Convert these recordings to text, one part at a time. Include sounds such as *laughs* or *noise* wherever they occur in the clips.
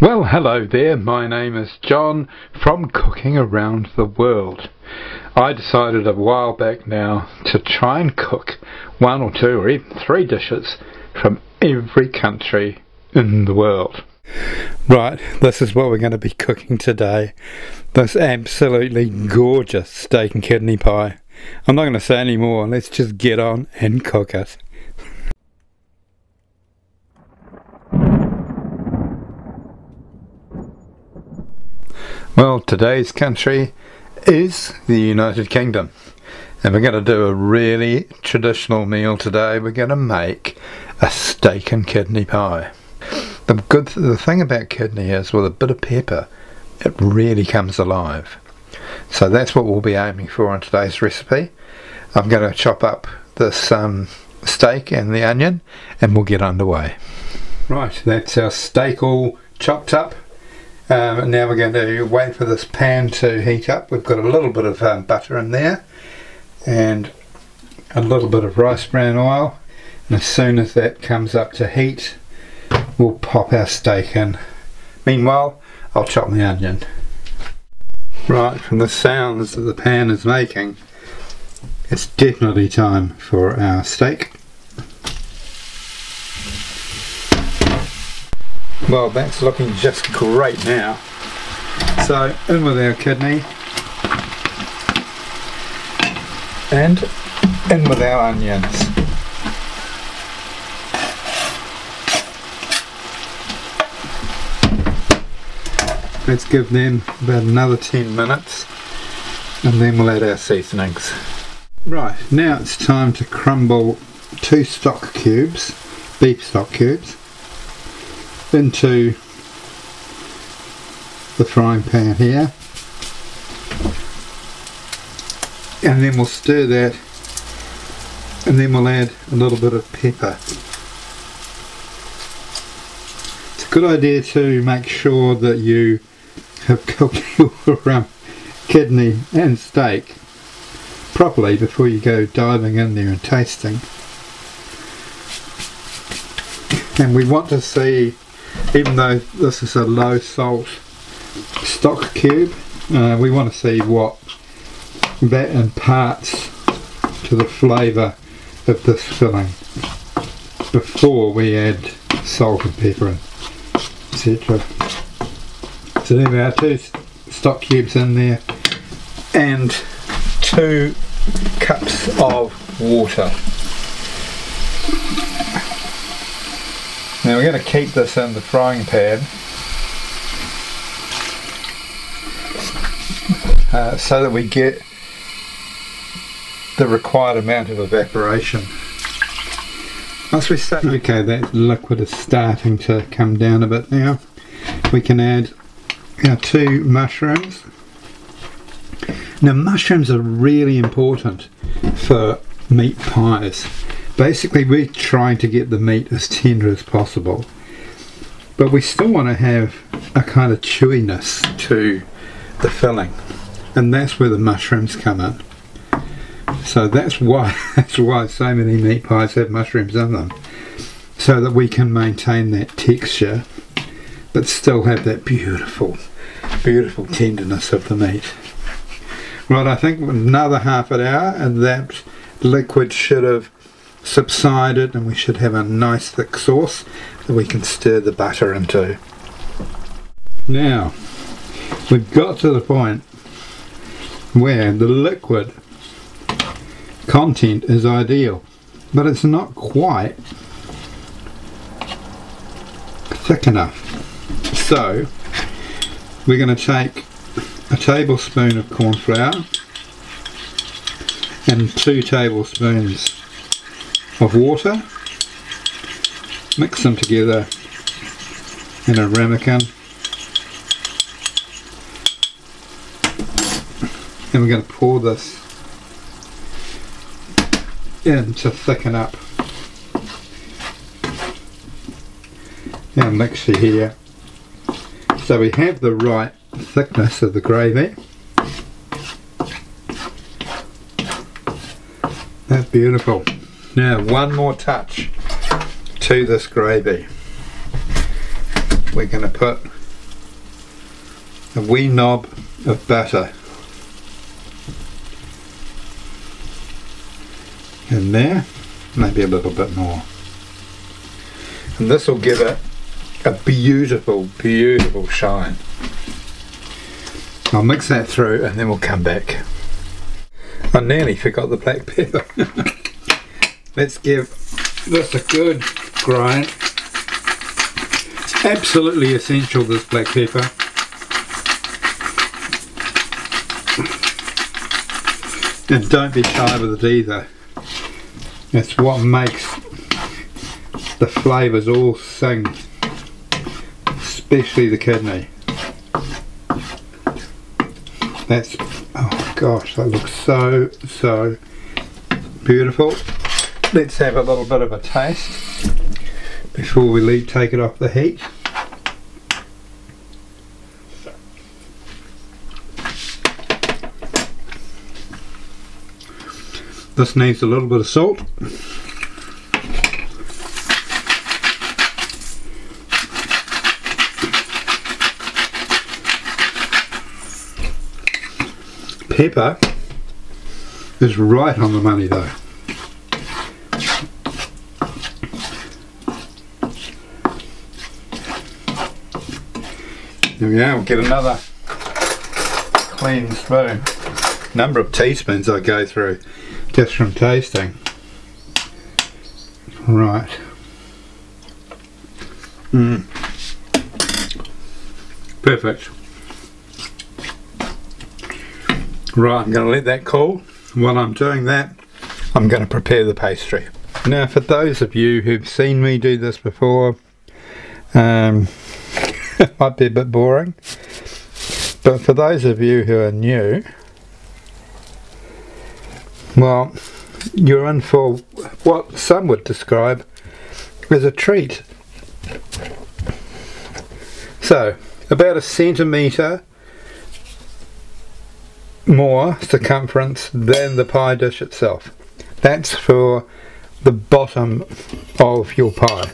Well, hello there. My name is John from Cooking Around the World. I decided a while back now to try and cook one or two or even three dishes from every country in the world. Right, this is what we're going to be cooking today. This absolutely gorgeous steak and kidney pie. I'm not going to say any more, let's just get on and cook it. Well, today's country is the United Kingdom. And we're going to do a really traditional meal today. We're going to make a steak and kidney pie. The good th the thing about kidney is with a bit of pepper, it really comes alive. So that's what we'll be aiming for in today's recipe. I'm going to chop up this um, steak and the onion and we'll get underway. Right, that's our steak all chopped up um, now we're going to wait for this pan to heat up. We've got a little bit of um, butter in there and a little bit of rice bran oil. And as soon as that comes up to heat, we'll pop our steak in. Meanwhile, I'll chop the onion. Right, from the sounds that the pan is making, it's definitely time for our steak. Well, that's looking just great now. So, in with our kidney. And in with our onions. Let's give them about another 10 minutes and then we'll add our seasonings. Right, now it's time to crumble two stock cubes, beef stock cubes into the frying pan here. And then we'll stir that and then we'll add a little bit of pepper. It's a good idea to make sure that you have *laughs* cooked your um, kidney and steak properly before you go diving in there and tasting. And we want to see even though this is a low salt stock cube uh, we want to see what that imparts to the flavour of this filling before we add salt and pepper and etc. So there we are, two stock cubes in there and two cups of water. Now we're going to keep this in the frying pan uh, so that we get the required amount of evaporation. Once we start, okay, that liquid is starting to come down a bit now. We can add our two mushrooms. Now mushrooms are really important for meat pies basically we're trying to get the meat as tender as possible. But we still want to have a kind of chewiness to the filling. And that's where the mushrooms come in. So that's why *laughs* that's why so many meat pies have mushrooms in them. So that we can maintain that texture but still have that beautiful beautiful tenderness of the meat. Right I think another half an hour and that liquid should have subsided and we should have a nice thick sauce that we can stir the butter into. Now, we've got to the point where the liquid content is ideal, but it's not quite thick enough. So, we're going to take a tablespoon of corn flour and two tablespoons of water, mix them together in a ramekin. And we're going to pour this in to thicken up. Our mixture here. So we have the right thickness of the gravy. That's beautiful now one more touch to this gravy. We're going to put a wee knob of butter in there, maybe a little bit more. And this will give it a beautiful, beautiful shine. I'll mix that through and then we'll come back. I nearly forgot the black pepper. *laughs* Let's give this a good grind. Absolutely essential this black pepper. And don't be shy with it either. It's what makes the flavours all sing, especially the kidney. That's, oh gosh, that looks so, so beautiful. Let's have a little bit of a taste before we leave, take it off the heat. This needs a little bit of salt. Pepper is right on the money though. There we go, we'll get another clean spoon. Number of teaspoons I go through just from tasting. Right. Mm. Perfect. Right, I'm going to let that cool. While I'm doing that, I'm going to prepare the pastry. Now, for those of you who've seen me do this before, um, it *laughs* might be a bit boring. But for those of you who are new, well, you're in for what some would describe as a treat. So, about a centimetre more circumference than the pie dish itself. That's for the bottom of your pie.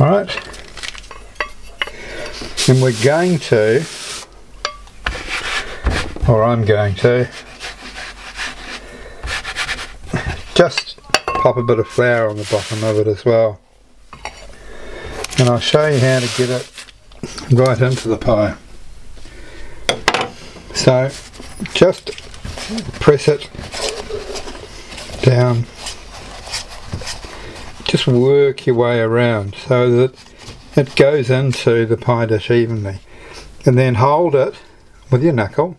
Alright? And we're going to, or I'm going to, just pop a bit of flour on the bottom of it as well. And I'll show you how to get it right into the pie. So just press it down just work your way around so that it goes into the pie dish evenly and then hold it with your knuckle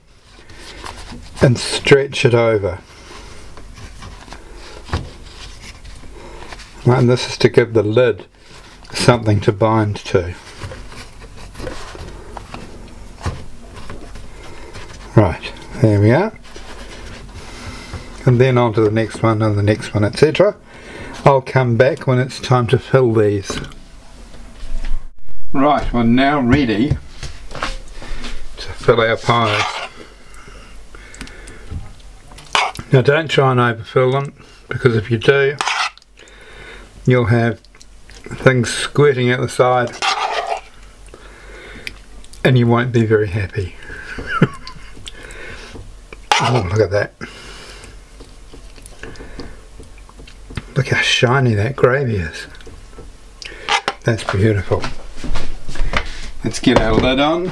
and stretch it over. And this is to give the lid something to bind to. Right there we are. And then on to the next one and the next one etc I'll come back when it's time to fill these right we're now ready to fill our pies now don't try and overfill them because if you do you'll have things squirting out the side and you won't be very happy *laughs* Oh, look at that. Look how shiny that gravy is. That's beautiful. Let's get our lid on.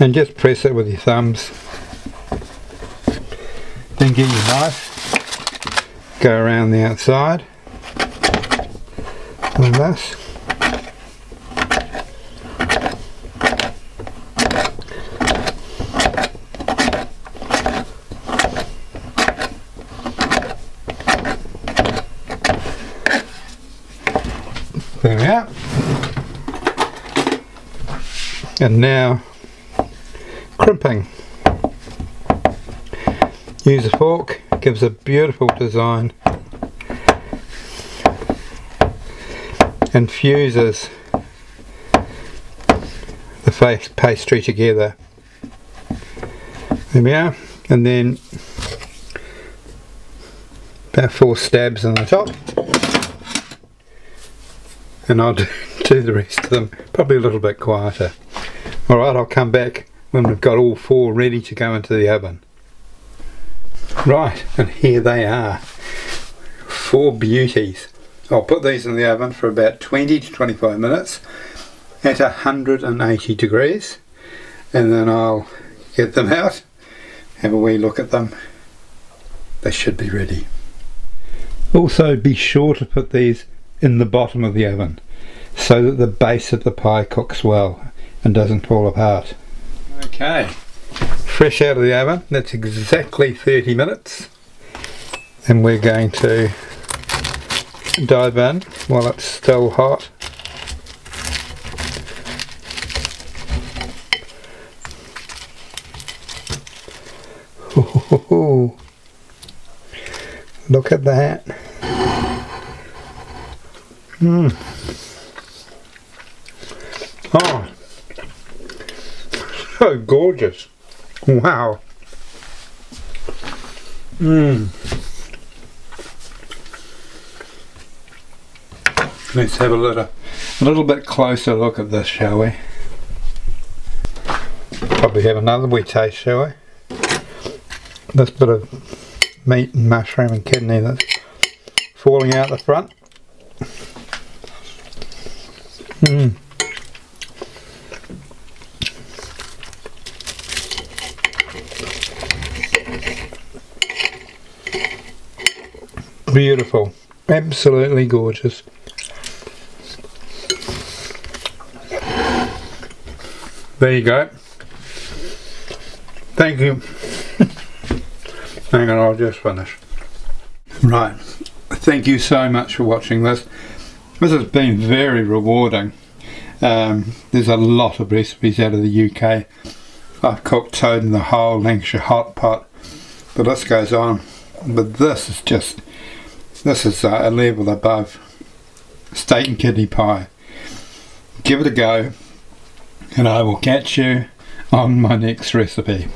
And just press it with your thumbs. Then get your knife. Go around the outside. Like this. There we are. And now crimping. Use a fork, gives a beautiful design and fuses the face pastry together. There we are. And then about four stabs on the top and I'll do *laughs* do the rest of them probably a little bit quieter. Alright, I'll come back when we've got all four ready to go into the oven. Right, and here they are. Four beauties. I'll put these in the oven for about 20 to 25 minutes at 180 degrees and then I'll get them out, have a wee look at them. They should be ready. Also be sure to put these in the bottom of the oven so that the base of the pie cooks well and doesn't fall apart. Okay, fresh out of the oven, that's exactly 30 minutes and we're going to dive in while it's still hot. Ooh, *laughs* look at that. Mmm. Oh, so gorgeous. Wow. Mmm. Let's have a little, a little bit closer look at this, shall we? Probably have another wee taste, shall we? This bit of meat and mushroom and kidney that's falling out the front. Mmm. Beautiful. Absolutely gorgeous. There you go. Thank you. *laughs* Hang on, I'll just finish. Right. Thank you so much for watching this. This has been very rewarding. Um, there's a lot of recipes out of the UK. I've cooked toad in the hole Lancashire hot pot. The list goes on. But this is just, this is uh, a level above steak and kidney pie. Give it a go and I will catch you on my next recipe.